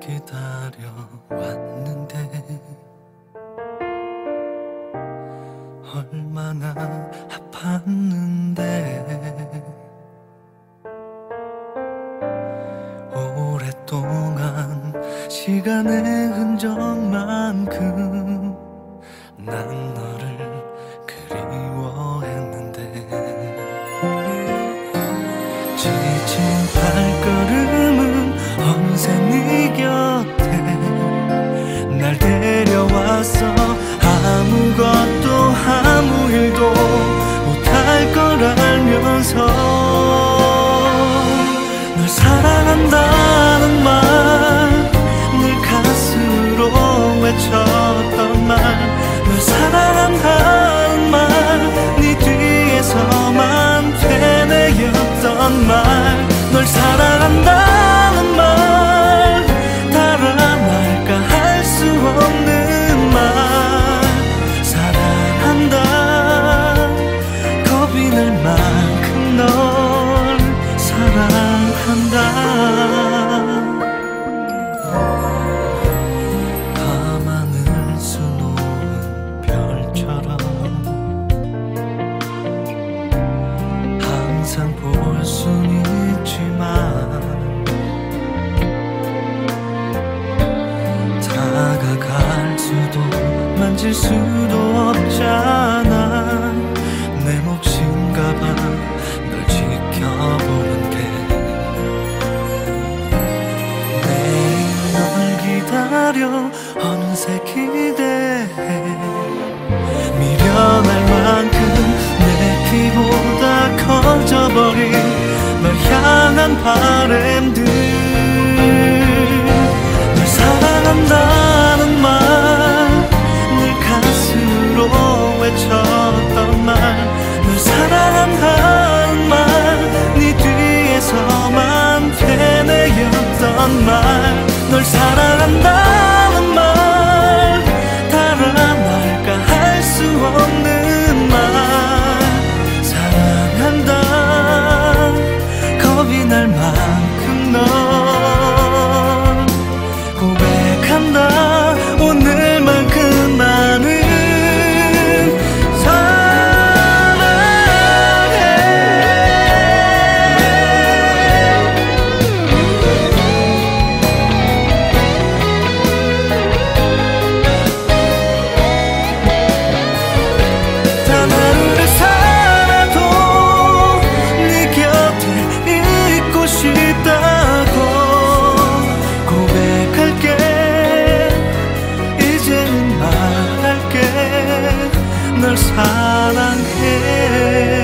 기다려왔는데 얼마나 아팠는데 오랫동안 시간의 흔적만큼 난너 정말 널 사랑 만질 수도 없잖아. 내 몫인가 봐널 지켜보는 게 내일 널 기다려. 어느새 기대해 미련할 만큼 내 피보다 커져버린 널 향한 바래 정말 널 사랑 ángel.